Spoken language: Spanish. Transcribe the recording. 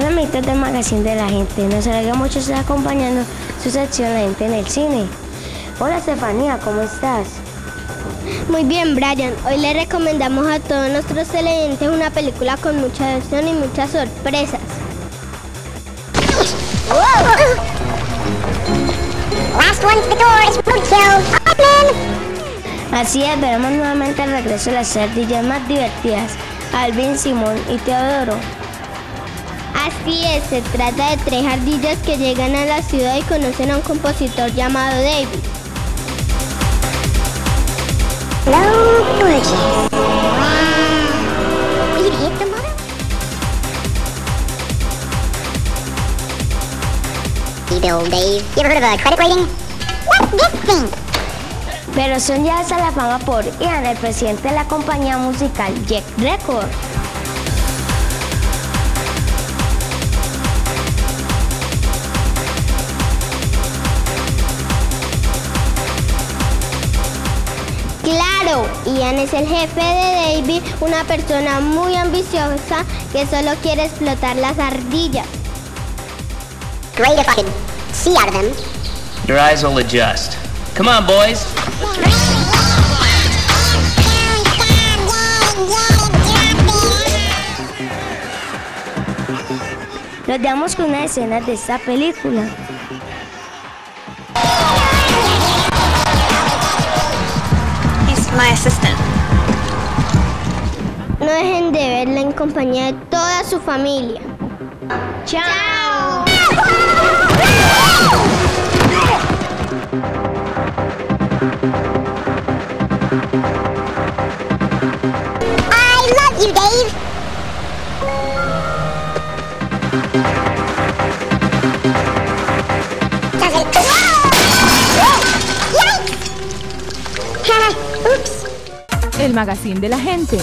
amiguitos del magazine de la gente. Nos alegra mucho estar acompañando su sección La gente en el cine. Hola Estefanía, ¿cómo estás? Muy bien, Brian. Hoy le recomendamos a todos nuestros televidentes una película con mucha acción y muchas sorpresas. Last one to the door is Roadkill. Open! Así es, veremos nuevamente el regreso de las ardillas más divertidas, Alvin, Simón y Teodoro. Así es, se trata de tres ardillas que llegan a la ciudad y conocen a un compositor llamado David. Pero son ya a la fama por Ian, el presidente de la compañía musical Jack Record. Ian es el jefe de David, una persona muy ambiciosa que solo quiere explotar las ardillas. Great if I could see out of them. Your eyes will adjust. Come on, boys. Los dejamos con una escena de esta película. My assistant. No dejen de verla en compañía de toda su familia. ¡Chao! El magazine de la gente.